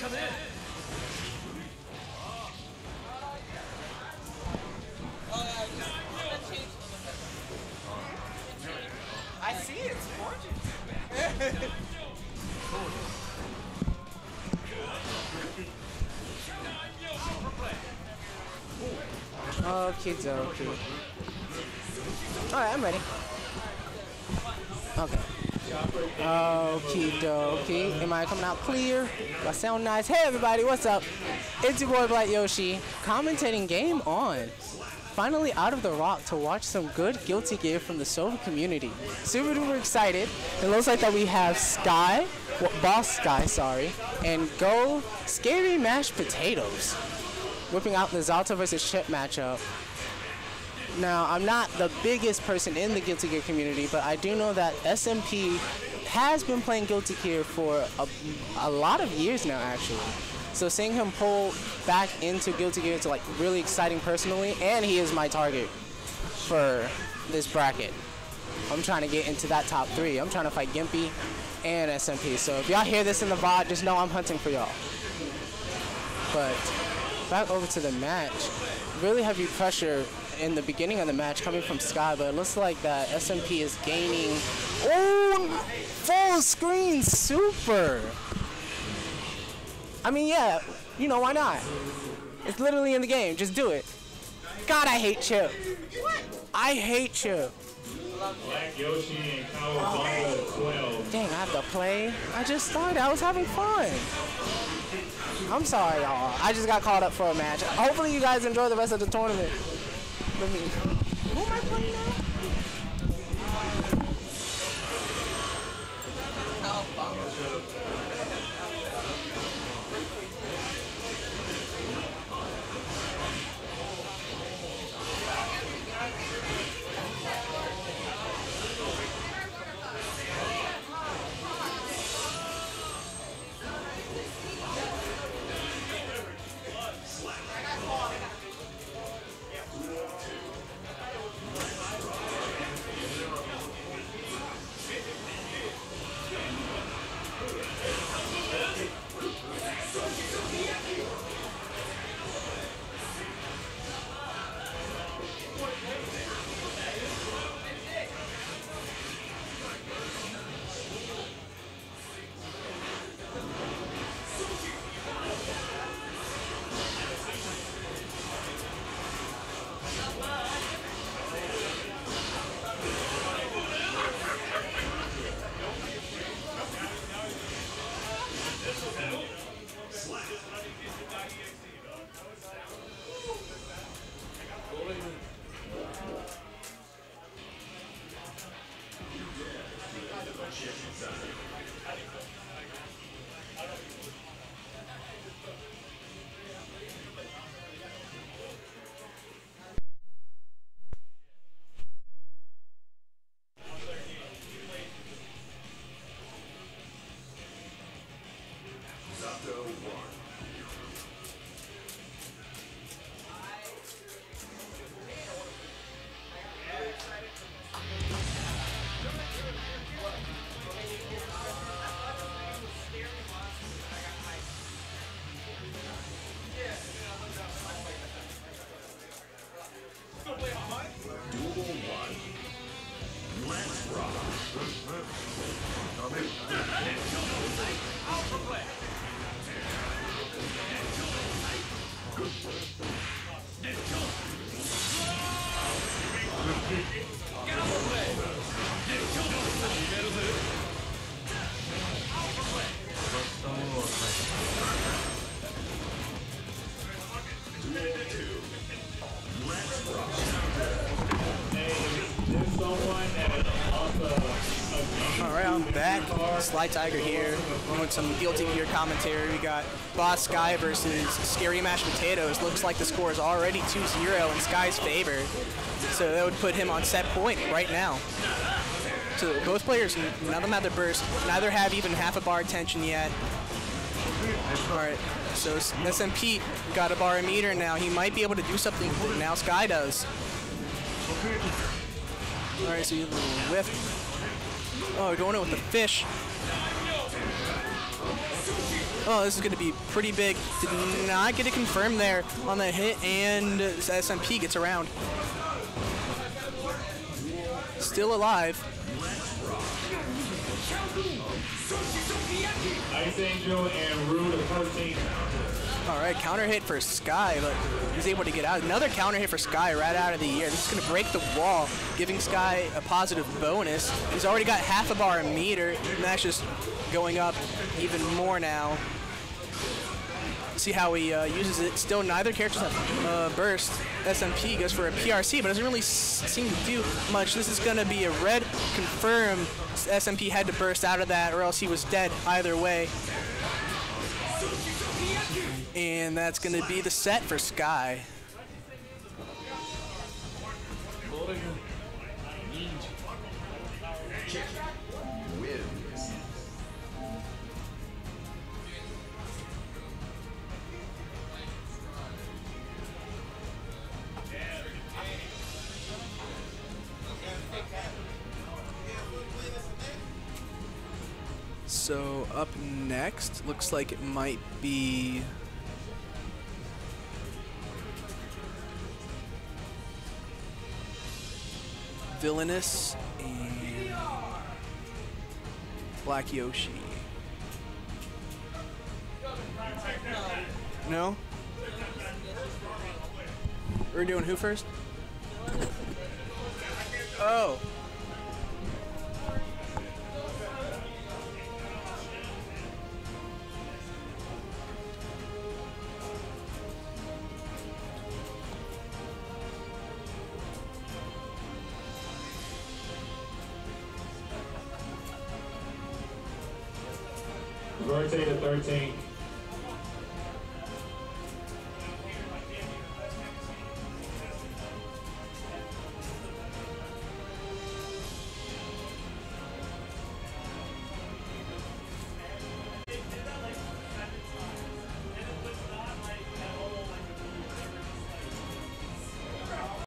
come in. I see it's gorgeous. Oh, kids are okay. Alright, I'm ready. Okay. Okie dokie. Am I coming out clear? Do I sound nice? Hey everybody, what's up? It's your boy Black Yoshi, commentating Game On. Finally out of the rock to watch some good Guilty Gear from the Sova community. Super duper excited. It looks like that we have Sky, well, Boss Sky, sorry, and Go Scary Mashed Potatoes whipping out the Zato versus Chipp matchup. Now, I'm not the biggest person in the Guilty Gear community, but I do know that SMP has been playing Guilty Gear for a, a lot of years now, actually. So seeing him pull back into Guilty Gear is like really exciting personally, and he is my target for this bracket. I'm trying to get into that top three. I'm trying to fight Gimpy and SMP. So if y'all hear this in the VOD, just know I'm hunting for y'all. But back over to the match. Really heavy pressure in the beginning of the match coming from Sky, but it looks like that SMP is gaining. Oh, full screen super. I mean, yeah, you know, why not? It's literally in the game. Just do it. God, I hate Chipp. I hate Chipp. Black Yoshi and Kawabanga 12. Dang, I have to play. I just started. I was having fun. I'm sorry, y'all. I just got called up for a match. Hopefully, you guys enjoy the rest of the tournament. Who am I playing now? Sly Tiger here with some Guilty Gear commentary. We got Boss Sky versus Scary Mashed Potatoes. Looks like the score is already 2-0 in Sky's favor. So that would put him on set point right now. So both players, none of them have their burst. Neither have even half a bar attention yet. All right, so SMP got a bar a meter now. He might be able to do something now. Sky does. All right, so you have little whiff. Oh, going in with the fish. Oh, this is going to be pretty big. Did not get it confirmed there on the hit, and SMP gets around. Still alive. Ice Angel and Rude 13. All right, counter hit for Sky, but he's able to get out. Another counter hit for Sky right out of the air. This is going to break the wall, giving Sky a positive bonus. He's already got half a bar a meter, and that's just going up even more now. See how he uh, uses it. Still, neither characters have uh, burst. SMP goes for a PRC, but doesn't really seem to do much. This is going to be a red confirm. SMP had to burst out of that, or else he was dead either way. And that's going to be the set for Sky. So up next, looks like it might be Villainous and Black Yoshi. No? We're doing who first? Oh. Verte to 13.